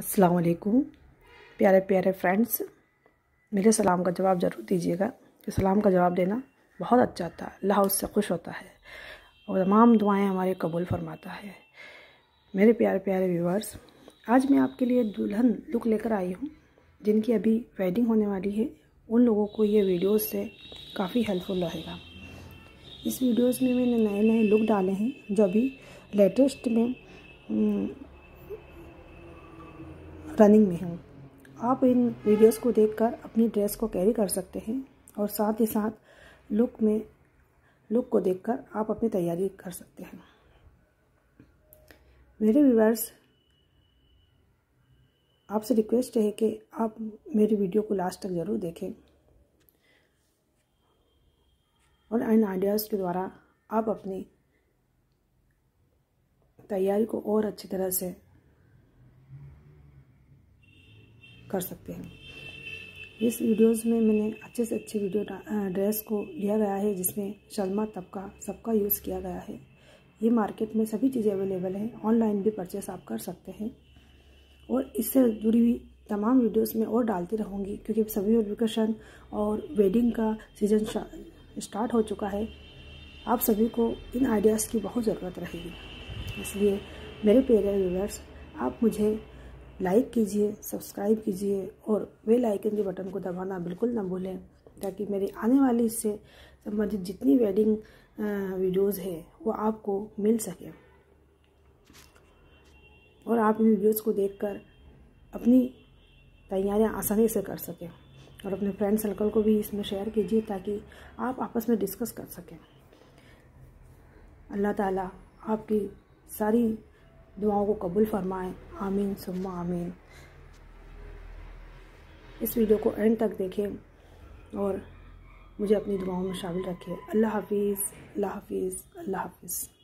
अस्सलाम वालेकुम प्यारे प्यारे फ्रेंड्स। मेरे सलाम का जवाब ज़रूर दीजिएगा। सलाम का जवाब देना बहुत अच्छा होता है। अल्लाह उससे खुश होता है और तमाम दुआएँ हमारे कबूल फरमाता है। मेरे प्यारे प्यारे व्यूवर्स आज मैं आपके लिए दुल्हन लुक लेकर आई हूँ, जिनकी अभी वेडिंग होने वाली है। उन लोगों को ये वीडियोस से काफ़ी हेल्पफुल रहेगा। इस वीडियोस में मैंने नए नए लुक डाले हैं, जो अभी लेटेस्ट में रनिंग में हूँ। आप इन वीडियोस को देखकर अपनी ड्रेस को कैरी कर सकते हैं और साथ ही साथ लुक में, लुक को देखकर आप अपनी तैयारी कर सकते हैं। मेरे व्यूवर्स आपसे रिक्वेस्ट है कि आप मेरी वीडियो को लास्ट तक ज़रूर देखें और इन आइडियाज़ के द्वारा आप अपनी तैयारी को और अच्छी तरह से कर सकते हैं। इस वीडियोस में मैंने अच्छे से अच्छी वीडियो ड्रेस को लिया गया है, जिसमें शर्मा तबका सबका यूज़ किया गया है। ये मार्केट में सभी चीज़ें अवेलेबल हैं ऑनलाइन भी परचेस आप कर सकते हैं। और इससे जुड़ी हुई तमाम वीडियोस में और डालती रहूँगी, क्योंकि सभी वेकेशन और वेडिंग का सीज़न स्टार्ट हो चुका है। आप सभी को इन आइडियाज़ की बहुत ज़रूरत रहेगी। इसलिए मेरे प्यारे व्यूवर्स आप मुझे लाइक कीजिए, सब्सक्राइब कीजिए और बेल आइकन के बटन को दबाना बिल्कुल ना भूलें, ताकि मेरी आने वाली इससे संबंधित जितनी वेडिंग वीडियोस है, वो आपको मिल सके। और आप इन वीडियोस को देखकर अपनी तैयारियाँ आसानी से कर सकें और अपने फ्रेंड सर्कल को भी इसमें शेयर कीजिए, ताकि आप आपस में डिस्कस कर सकें। अल्लाह ताला आपकी सारी दुआओं को कबूल फरमाएँ। आमीन, सुम्मा, आमीन। इस वीडियो को एंड तक देखें और मुझे अपनी दुआओं में शामिल रखें। अल्लाह हाफिज़ अल्लाह हाफिज़ अल्लाह हाफिज़।